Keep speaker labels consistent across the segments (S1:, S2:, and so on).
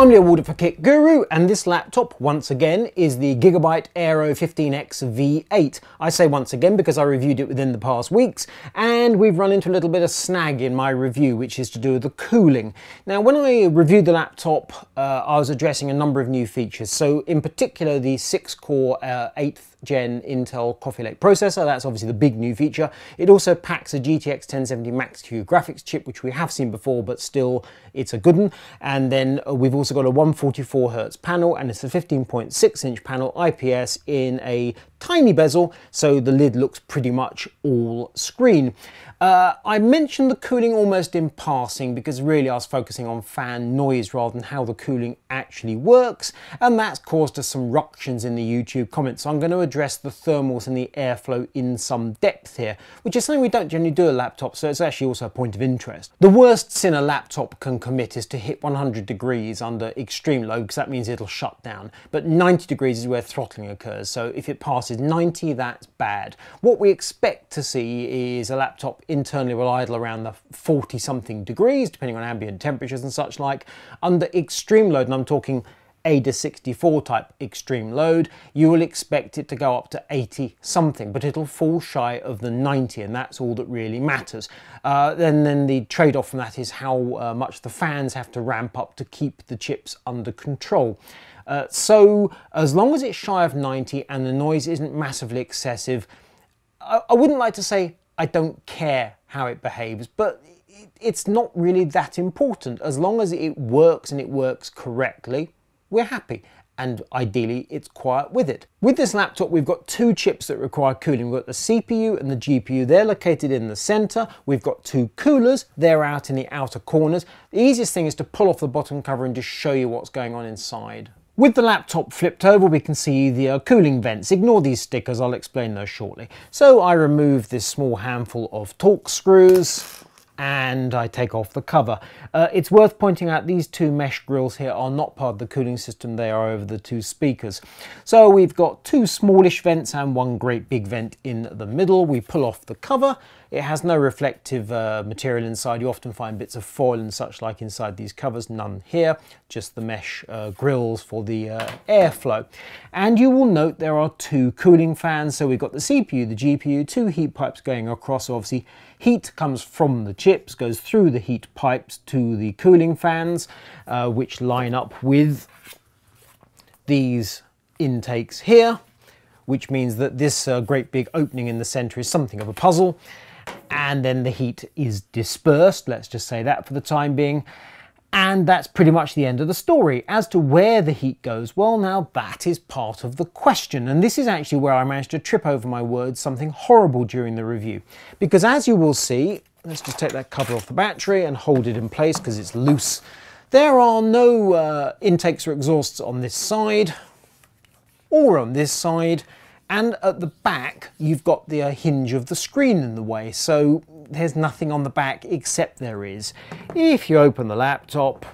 S1: I'm Leo for KitGuru, and this laptop, once again, is the Gigabyte Aero 15X V8. I say once again because I reviewed it within the past weeks, and we've run into a little bit of snag in my review, which is to do with the cooling. Now, when I reviewed the laptop, uh, I was addressing a number of new features. So, in particular, the 6-core uh, 8th gen Intel Coffee Lake processor. That's obviously the big new feature. It also packs a GTX 1070 Max-Q graphics chip, which we have seen before, but still it's a good one. And then uh, we've also got a 144 hertz panel, and it's a 15.6 inch panel IPS in a tiny bezel, so the lid looks pretty much all screen. Uh, I mentioned the cooling almost in passing because really I was focusing on fan noise rather than how the cooling actually works, and that's caused us some ructions in the YouTube comments. So I'm going to address the thermals and the airflow in some depth here, which is something we don't generally do a laptop, so it's actually also a point of interest. The worst sin a laptop can commit is to hit 100 degrees under extreme load, because that means it'll shut down. But 90 degrees is where throttling occurs, so if it passes 90, that's bad. What we expect to see is a laptop internally will idle around the 40 something degrees, depending on ambient temperatures and such like. Under extreme load, and I'm talking AIDA 64 type extreme load, you will expect it to go up to 80 something, but it'll fall shy of the 90, and that's all that really matters. Uh, then, then the trade off from that is how uh, much the fans have to ramp up to keep the chips under control. Uh, so, as long as it's shy of 90 and the noise isn't massively excessive, I, I wouldn't like to say I don't care how it behaves, but it's not really that important. As long as it works and it works correctly, we're happy. And ideally, it's quiet with it. With this laptop, we've got two chips that require cooling. We've got the CPU and the GPU. They're located in the center. We've got two coolers. They're out in the outer corners. The easiest thing is to pull off the bottom cover and just show you what's going on inside. With the laptop flipped over, we can see the uh, cooling vents. Ignore these stickers, I'll explain those shortly. So I remove this small handful of Torx screws and I take off the cover. Uh, it's worth pointing out these two mesh grills here are not part of the cooling system, they are over the two speakers. So we've got two smallish vents and one great big vent in the middle. We pull off the cover it has no reflective uh, material inside. You often find bits of foil and such like inside these covers, none here, just the mesh uh, grills for the uh, airflow. And you will note there are two cooling fans. So we've got the CPU, the GPU, two heat pipes going across. Obviously heat comes from the chips, goes through the heat pipes to the cooling fans, uh, which line up with these intakes here which means that this uh, great big opening in the center is something of a puzzle and then the heat is dispersed, let's just say that for the time being. And that's pretty much the end of the story. As to where the heat goes, well, now that is part of the question. And this is actually where I managed to trip over my words something horrible during the review. Because as you will see, let's just take that cover off the battery and hold it in place because it's loose. There are no uh, intakes or exhausts on this side or on this side. And at the back, you've got the uh, hinge of the screen in the way, so there's nothing on the back except there is. If you open the laptop,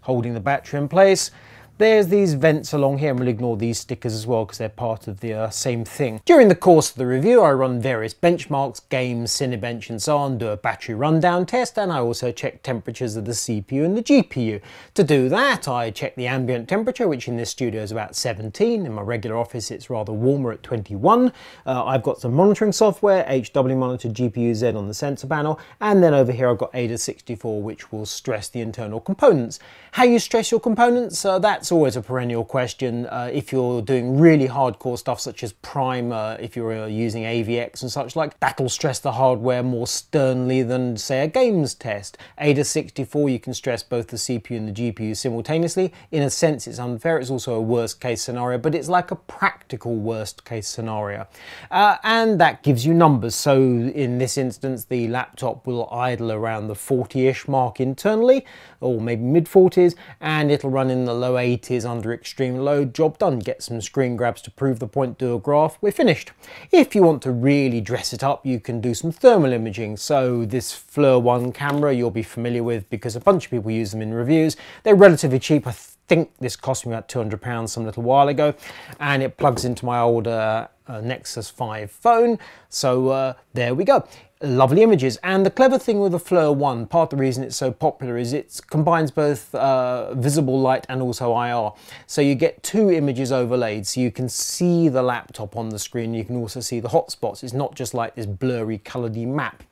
S1: holding the battery in place, there's these vents along here, and we'll ignore these stickers as well because they're part of the uh, same thing. During the course of the review, I run various benchmarks, games, Cinebench and so on, do a battery rundown test, and I also check temperatures of the CPU and the GPU. To do that, I check the ambient temperature, which in this studio is about 17. In my regular office, it's rather warmer at 21. Uh, I've got some monitoring software, HW Monitor GPU-Z on the sensor panel, and then over here I've got AIDA64, which will stress the internal components. How you stress your components, uh, that's that's always a perennial question. Uh, if you're doing really hardcore stuff such as Prime, uh, if you're uh, using AVX and such like, that'll stress the hardware more sternly than, say, a games test. AIDA 64, you can stress both the CPU and the GPU simultaneously. In a sense, it's unfair. It's also a worst case scenario, but it's like a practical worst case scenario. Uh, and that gives you numbers. So in this instance, the laptop will idle around the 40-ish mark internally, or maybe mid 40s, and it'll run in the low 80s 80s under extreme load, job done. Get some screen grabs to prove the point, do a graph, we're finished. If you want to really dress it up, you can do some thermal imaging. So this FLIR 1 camera you'll be familiar with because a bunch of people use them in reviews. They're relatively cheap. I think this cost me about £200 some little while ago and it plugs into my old uh, uh, Nexus 5 phone. So uh, there we go. Lovely images. And the clever thing with the FLIR 1, part of the reason it's so popular is it combines both uh, visible light and also IR. So you get two images overlaid, so you can see the laptop on the screen, you can also see the hotspots. It's not just like this blurry coloured map.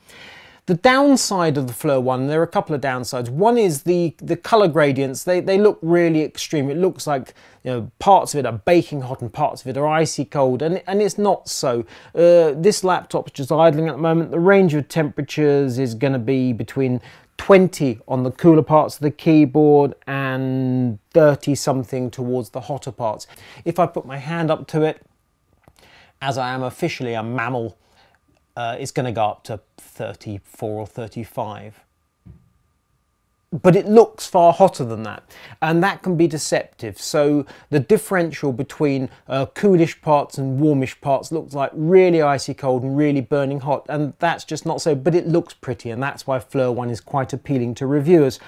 S1: The downside of the FLIR one, there are a couple of downsides. One is the, the color gradients, they, they look really extreme. It looks like you know, parts of it are baking hot and parts of it are icy cold, and, and it's not so. Uh, this laptop's just idling at the moment. The range of temperatures is going to be between 20 on the cooler parts of the keyboard and 30 something towards the hotter parts. If I put my hand up to it, as I am officially a mammal, uh, it's going to go up to 34 or 35 but it looks far hotter than that and that can be deceptive. So the differential between uh, coolish parts and warmish parts looks like really icy cold and really burning hot and that's just not so but it looks pretty and that's why FLIR 1 is quite appealing to reviewers.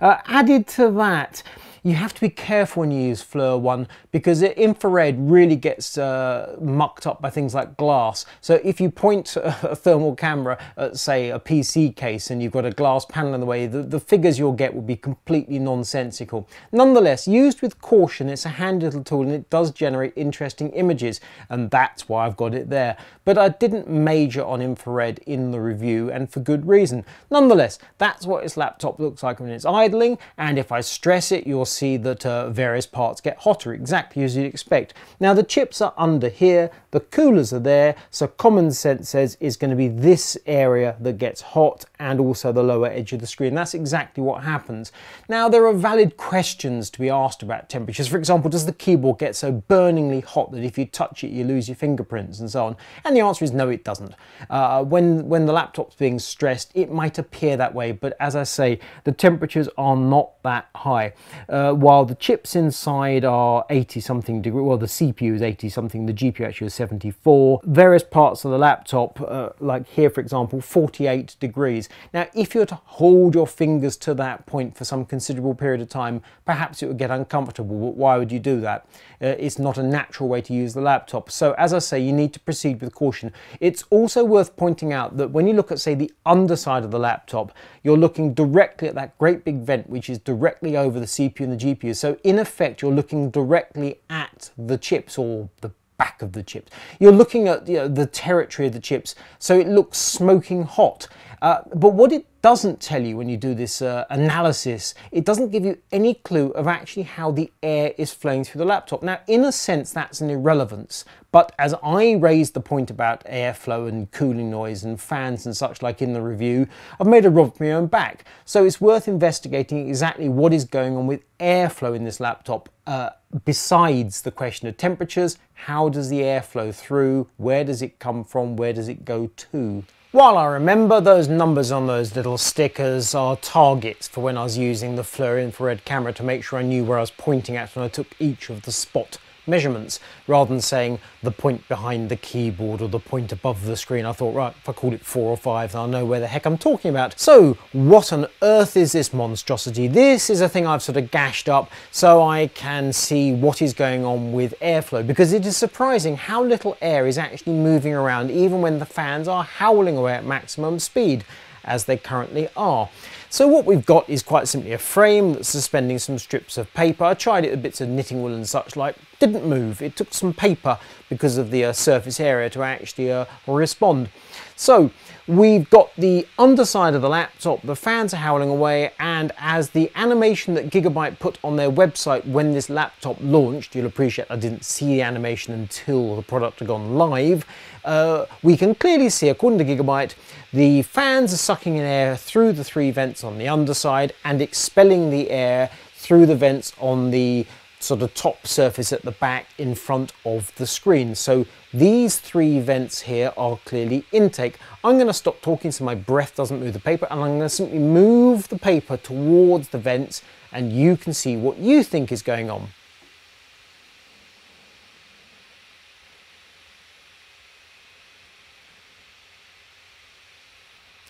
S1: Uh, added to that you have to be careful when you use FLIR 1 because infrared really gets uh, mucked up by things like glass. So if you point a thermal camera at say a PC case and you've got a glass panel in the way, the, the figures you'll get will be completely nonsensical. Nonetheless, used with caution, it's a handy little tool and it does generate interesting images and that's why I've got it there. But I didn't major on infrared in the review and for good reason. Nonetheless, that's what this laptop looks like when it's idling and if I stress it, you'll see that uh, various parts get hotter, exactly as you'd expect. Now the chips are under here, the coolers are there, so common sense says is going to be this area that gets hot and also the lower edge of the screen. That's exactly what happens. Now there are valid questions to be asked about temperatures. For example, does the keyboard get so burningly hot that if you touch it you lose your fingerprints and so on? And the answer is no, it doesn't. Uh, when, when the laptop's being stressed, it might appear that way, but as I say, the temperatures are not that high. Uh, uh, while the chips inside are 80 something degree, well the CPU is 80 something, the GPU actually is 74. Various parts of the laptop, uh, like here for example, 48 degrees. Now if you were to hold your fingers to that point for some considerable period of time, perhaps it would get uncomfortable, but why would you do that? Uh, it's not a natural way to use the laptop. So as I say, you need to proceed with caution. It's also worth pointing out that when you look at say the underside of the laptop, you're looking directly at that great big vent which is directly over the CPU and the GPU. So in effect, you're looking directly at the chips or the back of the chips. You're looking at you know, the territory of the chips, so it looks smoking hot. Uh, but what it doesn't tell you when you do this uh, analysis, it doesn't give you any clue of actually how the air is flowing through the laptop. Now, in a sense, that's an irrelevance. But as I raised the point about airflow and cooling noise and fans and such like in the review, I've made a rod my own back. So it's worth investigating exactly what is going on with airflow in this laptop uh, besides the question of temperatures. How does the air flow through? Where does it come from? Where does it go to? While I remember those numbers on those little stickers are targets for when I was using the FLIR infrared camera to make sure I knew where I was pointing at when I took each of the spot measurements rather than saying the point behind the keyboard or the point above the screen. I thought, right, if I call it four or five, then I'll know where the heck I'm talking about. So what on earth is this monstrosity? This is a thing I've sort of gashed up so I can see what is going on with airflow because it is surprising how little air is actually moving around even when the fans are howling away at maximum speed as they currently are. So what we've got is quite simply a frame that's suspending some strips of paper. I tried it with bits of knitting wool and such like, didn't move. It took some paper because of the uh, surface area to actually uh, respond. So we've got the underside of the laptop, the fans are howling away, and as the animation that Gigabyte put on their website when this laptop launched, you'll appreciate I didn't see the animation until the product had gone live, uh, we can clearly see, according to Gigabyte, the fans are sucking in air through the three vents on the underside and expelling the air through the vents on the sort of top surface at the back in front of the screen. So these three vents here are clearly intake. I'm going to stop talking so my breath doesn't move the paper and I'm going to simply move the paper towards the vents and you can see what you think is going on.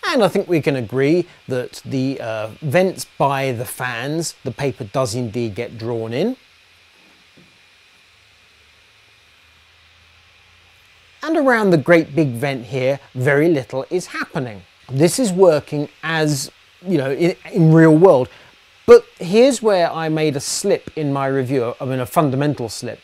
S1: And I think we can agree that the uh, vents by the fans, the paper does indeed get drawn in. And around the great big vent here, very little is happening. This is working as, you know, in, in real world. But here's where I made a slip in my review, I mean a fundamental slip.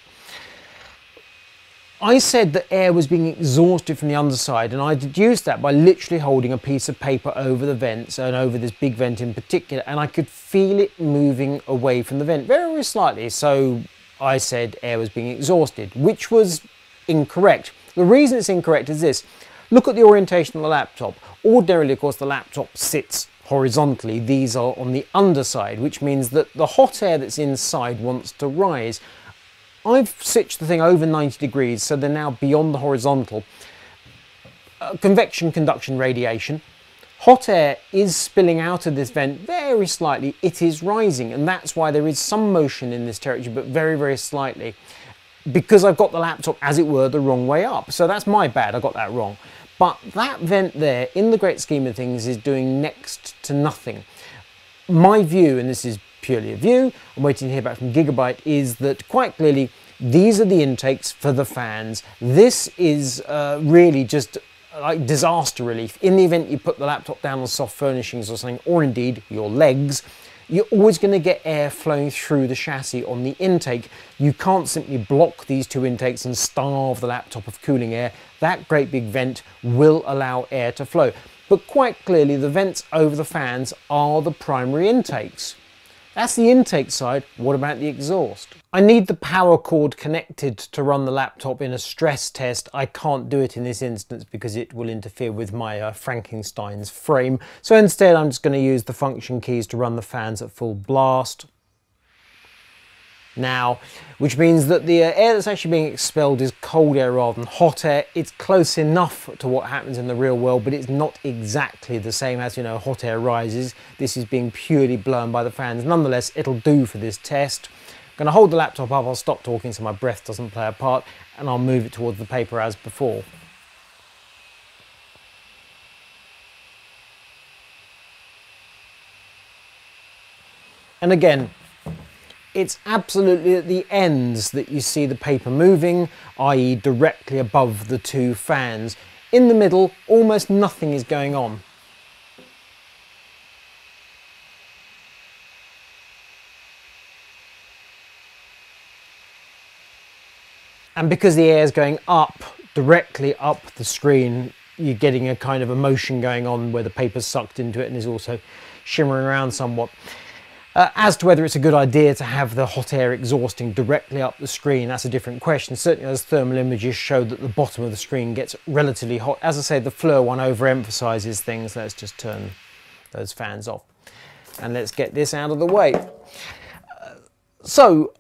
S1: I said that air was being exhausted from the underside and I deduced that by literally holding a piece of paper over the vents and over this big vent in particular and I could feel it moving away from the vent very, very slightly. So I said air was being exhausted, which was incorrect. The reason it's incorrect is this. Look at the orientation of the laptop. Ordinarily, of course, the laptop sits horizontally. These are on the underside, which means that the hot air that's inside wants to rise. I've switched the thing over 90 degrees so they're now beyond the horizontal. Uh, convection, conduction, radiation. Hot air is spilling out of this vent very slightly. It is rising and that's why there is some motion in this territory but very, very slightly because I've got the laptop as it were the wrong way up. So that's my bad, I got that wrong. But that vent there, in the great scheme of things, is doing next to nothing. My view, and this is purely a view, I'm waiting to hear back from Gigabyte, is that quite clearly these are the intakes for the fans. This is uh, really just like disaster relief. In the event you put the laptop down on soft furnishings or something, or indeed your legs, you're always going to get air flowing through the chassis on the intake. You can't simply block these two intakes and starve the laptop of cooling air. That great big vent will allow air to flow. But quite clearly the vents over the fans are the primary intakes. That's the intake side. What about the exhaust? I need the power cord connected to run the laptop in a stress test. I can't do it in this instance because it will interfere with my uh, Frankenstein's frame. So instead I'm just going to use the function keys to run the fans at full blast now, which means that the uh, air that's actually being expelled is cold air rather than hot air. It's close enough to what happens in the real world, but it's not exactly the same as, you know, hot air rises. This is being purely blown by the fans. Nonetheless, it'll do for this test. I'm going to hold the laptop up, I'll stop talking so my breath doesn't play a part, and I'll move it towards the paper as before. And again, it's absolutely at the ends that you see the paper moving, i.e. directly above the two fans. In the middle, almost nothing is going on. And because the air is going up, directly up the screen, you're getting a kind of a motion going on where the paper's sucked into it and is also shimmering around somewhat. Uh, as to whether it's a good idea to have the hot air exhausting directly up the screen, that's a different question. Certainly as thermal images show that the bottom of the screen gets relatively hot. As I say, the FLIR one overemphasizes things. Let's just turn those fans off. And let's get this out of the way. Uh, so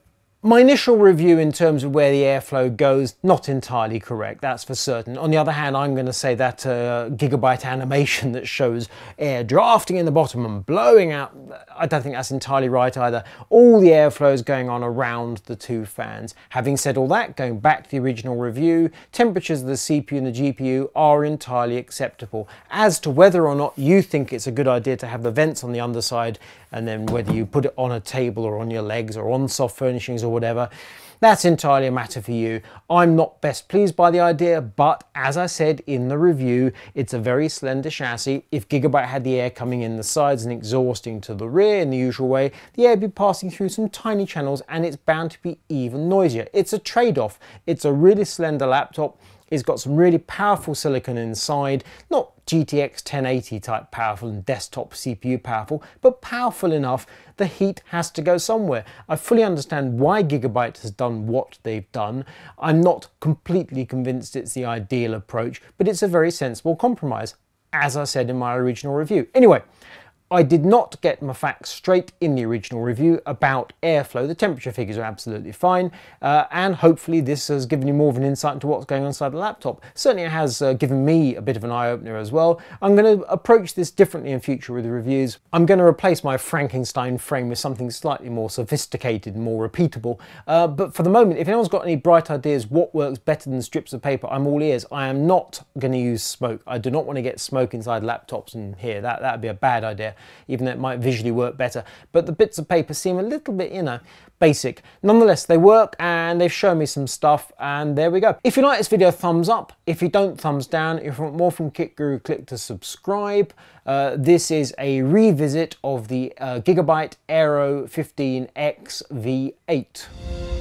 S1: my initial review in terms of where the airflow goes, not entirely correct, that's for certain. On the other hand, I'm going to say that uh, gigabyte animation that shows air drafting in the bottom and blowing out, I don't think that's entirely right either. All the airflow is going on around the two fans. Having said all that, going back to the original review, temperatures of the CPU and the GPU are entirely acceptable. As to whether or not you think it's a good idea to have the vents on the underside, and then whether you put it on a table or on your legs or on soft furnishings or whatever, that's entirely a matter for you. I'm not best pleased by the idea, but as I said in the review, it's a very slender chassis. If Gigabyte had the air coming in the sides and exhausting to the rear in the usual way, the air would be passing through some tiny channels and it's bound to be even noisier. It's a trade-off. It's a really slender laptop it's got some really powerful silicon inside, not GTX 1080 type powerful and desktop CPU powerful, but powerful enough the heat has to go somewhere. I fully understand why Gigabyte has done what they've done. I'm not completely convinced it's the ideal approach, but it's a very sensible compromise, as I said in my original review. Anyway, I did not get my facts straight in the original review about airflow. The temperature figures are absolutely fine, uh, and hopefully this has given you more of an insight into what's going on inside the laptop. Certainly it has uh, given me a bit of an eye-opener as well. I'm going to approach this differently in future with the reviews. I'm going to replace my Frankenstein frame with something slightly more sophisticated and more repeatable. Uh, but for the moment, if anyone's got any bright ideas what works better than strips of paper, I'm all ears. I am not going to use smoke. I do not want to get smoke inside laptops and here. That would be a bad idea. Even though it might visually work better. But the bits of paper seem a little bit, you know, basic. Nonetheless, they work and they've shown me some stuff and there we go. If you like this video, thumbs up. If you don't, thumbs down. If you want more from KitGuru, click to subscribe. Uh, this is a revisit of the uh, Gigabyte Aero 15X V8.